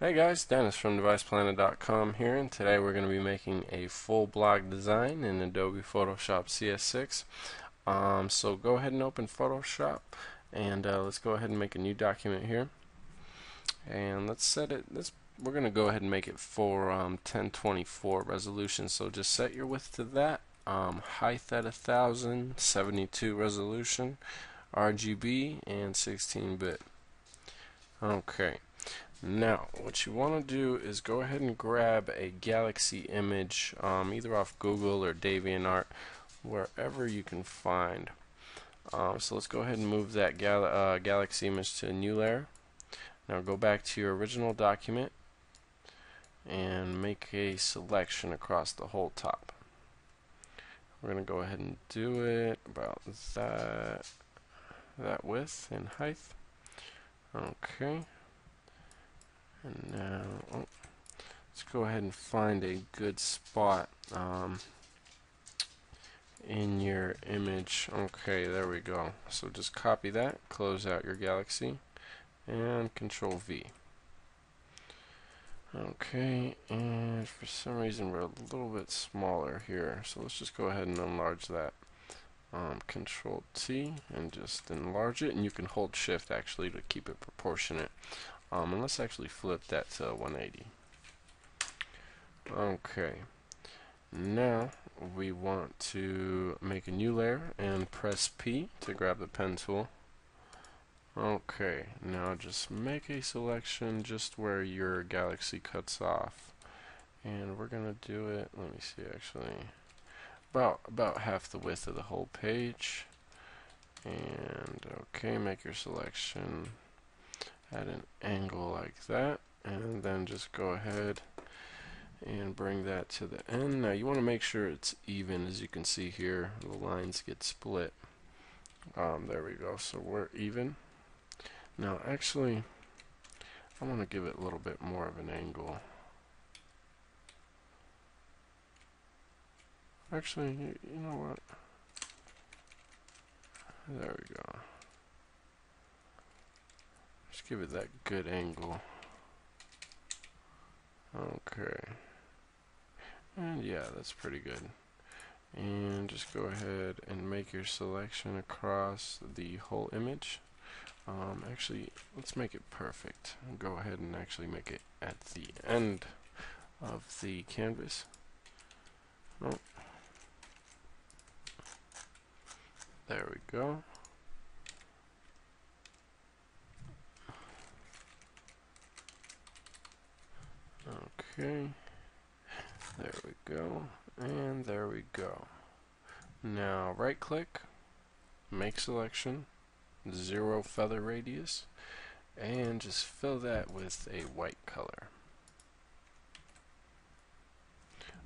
Hey guys, Dennis from DevicePlanet.com here, and today we're going to be making a full blog design in Adobe Photoshop CS6. Um, so go ahead and open Photoshop, and uh, let's go ahead and make a new document here. And let's set it. Let's we're going to go ahead and make it for um, 1024 resolution. So just set your width to that. Um, height at 1000, 72 resolution, RGB, and 16-bit. Okay. Now, what you want to do is go ahead and grab a Galaxy image, um, either off Google or DeviantArt, wherever you can find. Um, so let's go ahead and move that gal uh, Galaxy image to a new layer. Now go back to your original document and make a selection across the whole top. We're going to go ahead and do it about that, that width and height. Okay. And now, oh, let's go ahead and find a good spot um, in your image. Okay, there we go. So just copy that, close out your galaxy, and Control V. Okay, and for some reason we're a little bit smaller here, so let's just go ahead and enlarge that. Um, Control T and just enlarge it, and you can hold Shift actually to keep it proportionate. Um, and let's actually flip that to 180. Okay. Now we want to make a new layer and press P to grab the pen tool. Okay, now just make a selection just where your galaxy cuts off. And we're gonna do it, let me see actually, about, about half the width of the whole page. And okay, make your selection at an angle like that and then just go ahead and bring that to the end. Now you want to make sure it's even as you can see here the lines get split. Um, there we go so we're even. Now actually I want to give it a little bit more of an angle. Actually, you, you know what? There we go. Give it that good angle. Okay. And yeah, that's pretty good. And just go ahead and make your selection across the whole image. Um, actually, let's make it perfect. Go ahead and actually make it at the end of the canvas. Oh. There we go. Okay. There we go. And there we go. Now right click, make selection, zero feather radius, and just fill that with a white color.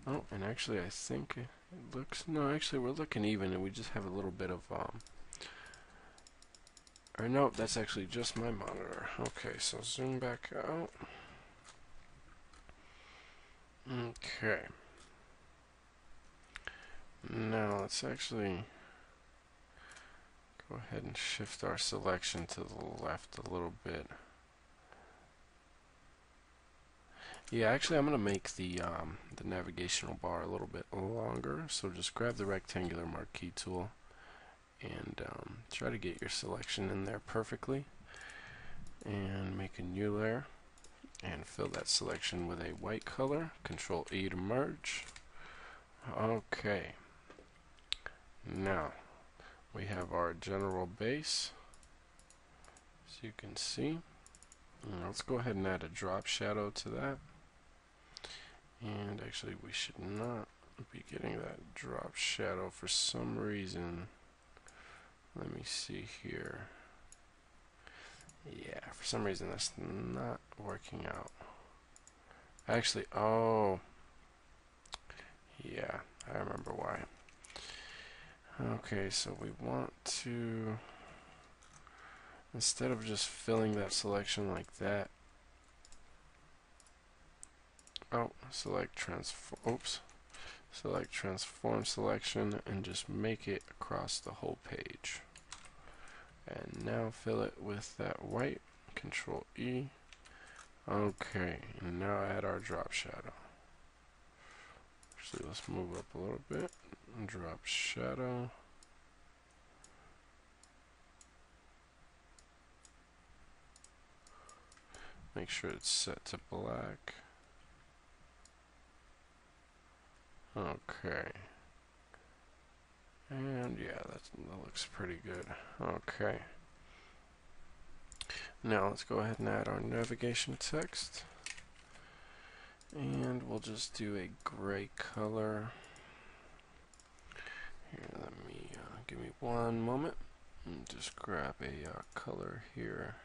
Oh, and actually I think it looks, no actually we're looking even and we just have a little bit of, um, or no, that's actually just my monitor. Okay, so zoom back out. Okay. Now let's actually go ahead and shift our selection to the left a little bit. Yeah, actually I'm going to make the, um, the navigational bar a little bit longer, so just grab the rectangular marquee tool and um, try to get your selection in there perfectly and make a new layer and fill that selection with a white color. Control E to merge. Okay. Now we have our general base as you can see. And let's go ahead and add a drop shadow to that. And actually we should not be getting that drop shadow for some reason. Let me see here. Some reason that's not working out. Actually, oh, yeah, I remember why. Okay, so we want to, instead of just filling that selection like that, oh, select transform, oops, select transform selection and just make it across the whole page and now fill it with that white control E Okay, now add our drop shadow. Actually, let's move up a little bit. Drop shadow. Make sure it's set to black. Okay. And yeah, that looks pretty good. Okay. Now let's go ahead and add our navigation text. And we'll just do a gray color. Here, let me, uh, give me one moment. And just grab a uh, color here.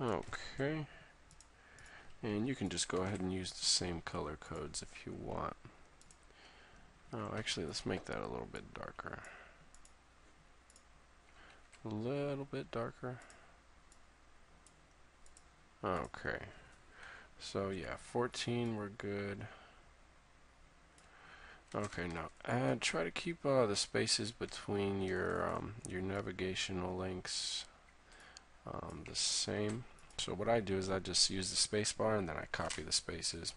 Okay. And you can just go ahead and use the same color codes if you want. Oh, actually, let's make that a little bit darker. A little bit darker. Okay. So yeah, 14 we're good. Okay, now add. Try to keep uh, the spaces between your um, your navigational links um, the same. So what I do is I just use the spacebar and then I copy the spaces.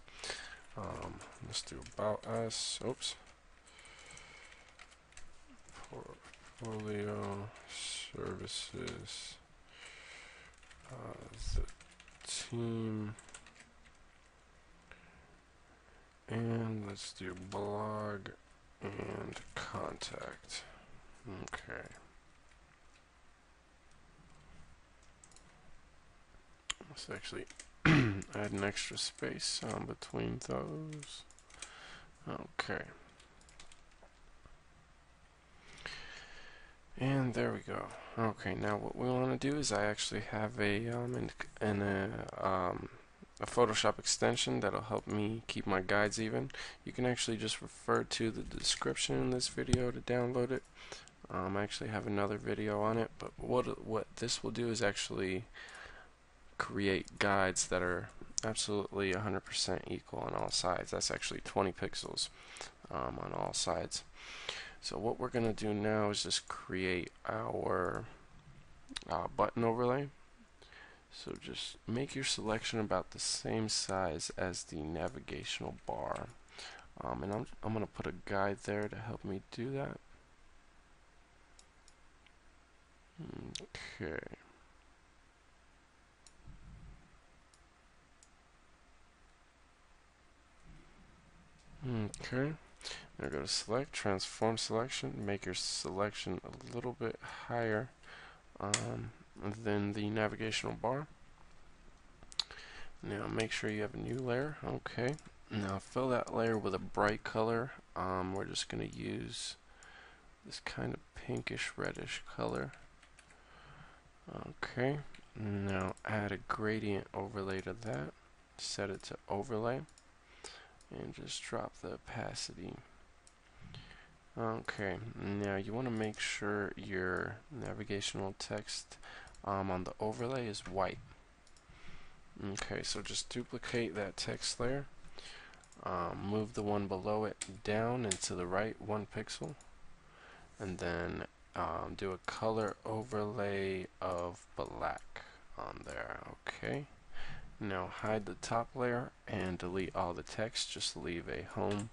Um, let's do about us. Oops. Portfolio services. Uh, the team. And let's do blog and contact. Okay. Let's actually add an extra space um, between those. Okay. And there we go. Okay, now what we want to do is I actually have a um, a, um, a Photoshop extension that'll help me keep my guides even. You can actually just refer to the description in this video to download it. Um, I actually have another video on it, but what what this will do is actually create guides that are absolutely 100% equal on all sides. That's actually 20 pixels um, on all sides. So what we're going to do now is just create our uh, button overlay. So just make your selection about the same size as the navigational bar. Um, and I'm, I'm going to put a guide there to help me do that. Okay. Okay. Now go to select, transform selection, make your selection a little bit higher um, than the navigational bar. Now make sure you have a new layer. Okay. Now fill that layer with a bright color. Um, we're just going to use this kind of pinkish reddish color. Okay. Now add a gradient overlay to that. Set it to overlay. And just drop the opacity. Okay, now you want to make sure your navigational text um, on the overlay is white. Okay, so just duplicate that text layer. Um, move the one below it down and to the right one pixel. And then um, do a color overlay of black on there. Okay. Now hide the top layer and delete all the text. Just leave a home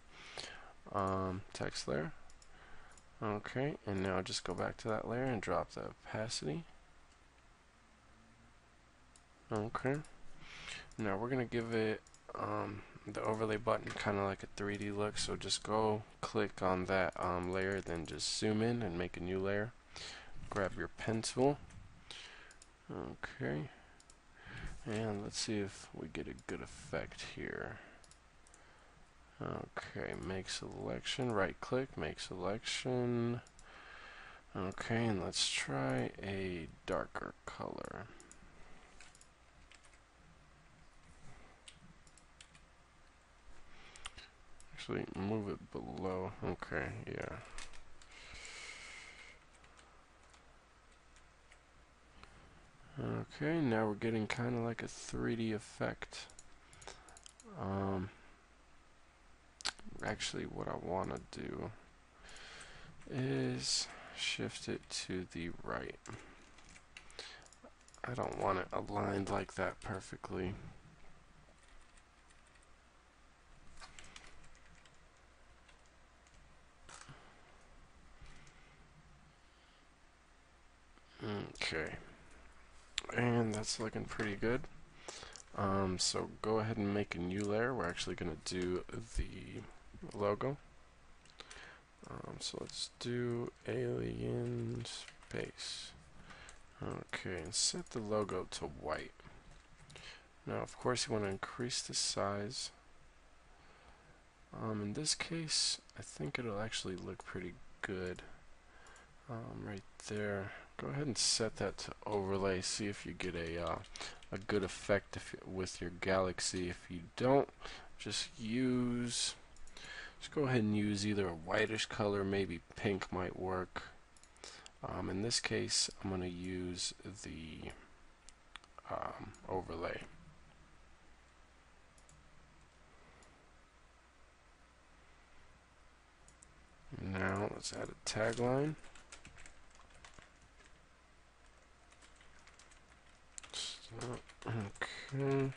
um, text layer. Okay, and now just go back to that layer and drop the opacity. Okay. Now we're going to give it um, the overlay button kind of like a 3D look, so just go click on that um, layer, then just zoom in and make a new layer. Grab your pen tool. Okay. And let's see if we get a good effect here. Okay, make selection, right click, make selection. Okay, and let's try a darker color. Actually, move it below. Okay, yeah. Okay, now we're getting kind of like a 3D effect. Um, actually what I want to do is shift it to the right I don't want it aligned like that perfectly. Okay. And that's looking pretty good. Um, so go ahead and make a new layer. We're actually going to do the logo. Um, so let's do alien space. Okay, and set the logo to white. Now, of course, you want to increase the size. Um, in this case, I think it'll actually look pretty good um, right there. Go ahead and set that to overlay. See if you get a uh, a good effect if, with your galaxy. If you don't, just use. Just go ahead and use either a whitish color, maybe pink might work. Um, in this case, I'm going to use the um, overlay. Now let's add a tagline. Okay.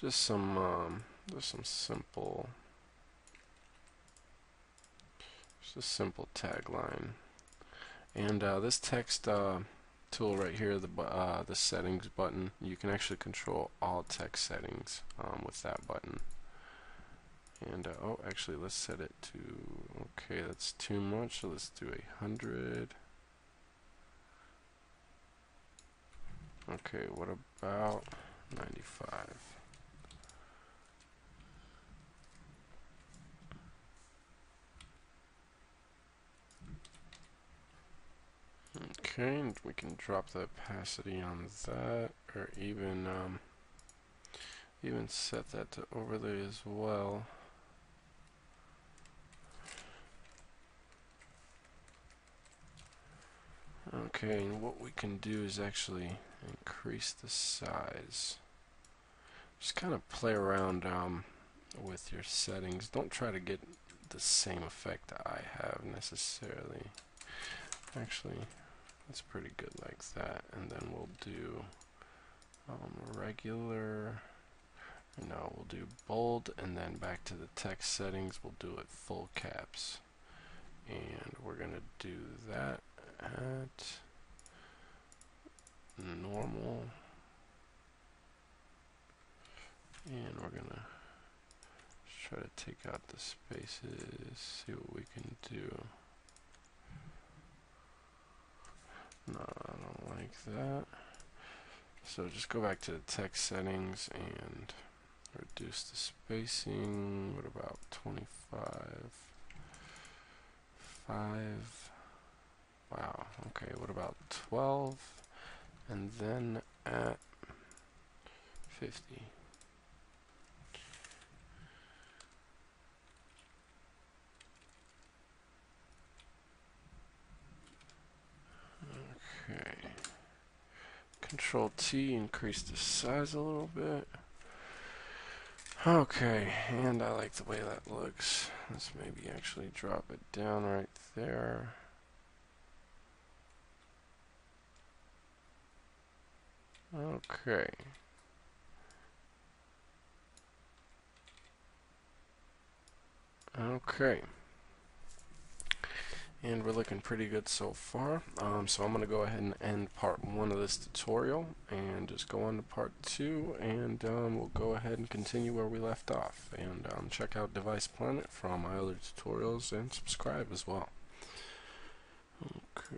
Just some, um, just some simple, just a simple tagline. And uh, this text uh, tool right here, the uh, the settings button, you can actually control all text settings um, with that button. And uh, oh, actually, let's set it to okay. That's too much. So let's do a hundred. Okay, what about 95? Okay, and we can drop the opacity on that, or even um, even set that to overlay as well. Okay, and what we can do is actually increase the size. Just kind of play around um, with your settings. Don't try to get the same effect that I have necessarily. Actually, that's pretty good like that. And then we'll do um, regular. No, we'll do bold, and then back to the text settings, we'll do it full caps. And we're going to do that at normal. And we're going to try to take out the spaces, see what we can do. No, I don't like that. So just go back to the text settings and reduce the spacing. What about 25? 5. Wow, okay, what about 12? And then at 50. Okay. Control T, increase the size a little bit. Okay, and I like the way that looks. Let's maybe actually drop it down right there. Okay. Okay. And we're looking pretty good so far. Um, so I'm going to go ahead and end part one of this tutorial and just go on to part two and um, we'll go ahead and continue where we left off. And um, check out Device Planet for all my other tutorials and subscribe as well. Okay.